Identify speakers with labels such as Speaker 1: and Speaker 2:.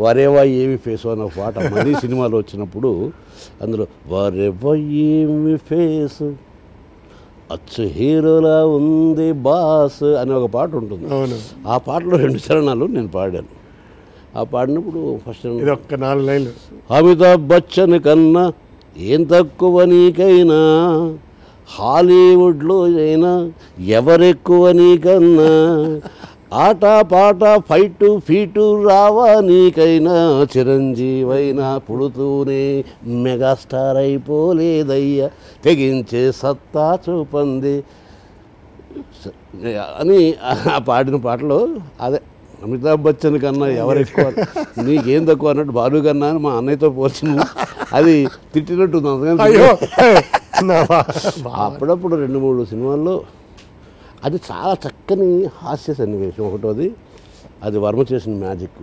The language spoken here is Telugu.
Speaker 1: వరేవా ఏమి ఫేసు అన్న పాట మనీ సినిమాలో వచ్చినప్పుడు అందులో వరేవా ఏమి ఫేసు? అచ్చు హీరోలా ఉంది బాస్ అనే ఒక పాట ఉంటుంది. ఆ పాటలో రెండు చరణాలు నేను పాడాను. ఆ పాడినప్పుడు ఫస్ట్
Speaker 2: ఒక్క నాలుగు లైన్లు.
Speaker 1: అమితాబ్ బచ్చన్ కన్నా ఏం తక్కువ నీకైనా? హాలీవుడ్లో అయినా ఎవరెక్కువ నీకన్నా? ఆట పాట ఫైటు ఫీటు రావా నీకైనా చిరంజీవైనా పుడుతూనే మెగాస్టార్ అయిపోలేదయ్యా. తెగించే సత్తా చూపంది అని ఆ పాడిన పాటలో అదే అమితాబ్ బచ్చన్ కన్నా ఎవరు ఎక్కువ నీకేం తక్కువ అన్నట్టు బాలు కన్నా అని మా అన్నయ్యతో పోల్చిన అది తిట్టినట్టు ఉంది. అందుకని అప్పుడప్పుడు రెండు మూడు సినిమాల్లో అది చాలా చక్కని హాస్య సన్నివేశం ఒకటోది. అది వర్మ చేసిన మ్యాజిక్.